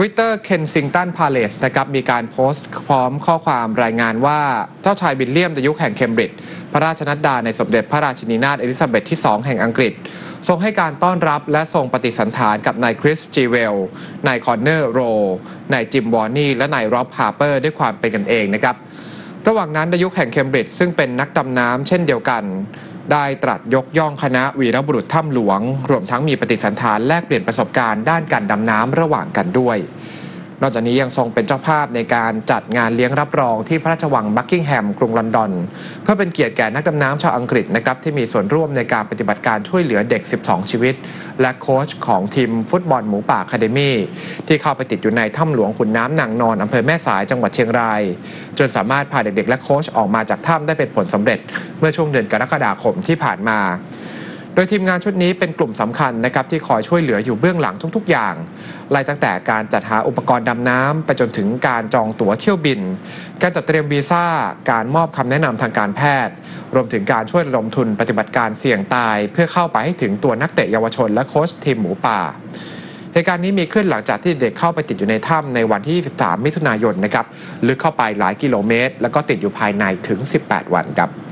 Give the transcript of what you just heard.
ทวิตเตอร์เคนซิงตันพาเลสนะครับมีการโพสต์พร้อมข้อความรายงานว่าเจ้าชายวิลเลียมดยุคแห่งเคมบริดจ์พระราชนัดดาในสมเด็จพระราชินีนาถเอลิซาเบธที่ 2 แห่งอังกฤษ ทรงให้การต้อนรับและทรงปฏิสันถานกับนายคริสจีเวล นายคอนเนอร์โร นายจิมวอร์นีและนายร็อบฮาร์เปอร์ด้วยความเป็นกันเองนะครับ ระหว่างนั้นดยุคแห่งเคมบริดจ์ซึ่งเป็นนักดำน้ำเช่นเดียวกัน ได้ตรัสยกย่องคณะวีรบุรุษถ้ำหลวง รวมทั้งมีปฏิสันถานแลกเปลี่ยนประสบการณ์ด้านการดำน้ำระหว่างกันด้วย นอกจากนี้ยังทรงเป็นเจ้าภาพในการจัดงานเลี้ยงรับรองที่พระราชวังบักกิงแฮมกรุงลอนดอน เพื่อเป็นเกียรติแก่นักดำน้ำชาวอังกฤษนะครับที่มีส่วนร่วมในการปฏิบัติการช่วยเหลือเด็ก 12 ชีวิต และโค้ชของทีมฟุตบอลหมูป่าคาเดมี่ที่เข้าไปติดอยู่ในถ้ำหลวงขุนน้ำนางนอนอำเภอแม่สายจังหวัดเชียงราย จนสามารถพาเด็กๆและโค้ชออกมาจากถ้ำได้เป็นผลสำเร็จ เมื่อช่วงเดือนกรกฎาคมที่ผ่านมา ดยทีมงานชุดนี้เป็นกลุ่มสำคัญนะครับที่คอยช่วยเหลืออยู่เบื้องหลังทุกๆ อย่างไล่ตั้งแต่การจัดหาอุปกรณ์ดำน้ำไปจนถึงการจองตั๋วเที่ยวบิน การจัดเตรียมวีซ่า การมอบคำแนะนำทางการแพทย์ รวมถึงการช่วยระดมทุนปฏิบัติการเสี่ยงตาย เพื่อเข้าไปให้ถึงตัวนักเตะเยาวชนและโค้ชทีมหมูป่าเหตุการณ์นี้มีขึ้นหลังจากที่เด็กเข้าไปติดอยู่ในถ้ำในวันที่ 23 มิถุนายนนะครับลึกเข้าไปหลายกิโลเมตร แล้วก็ติดอยู่ภายในถึง 18 วันครับ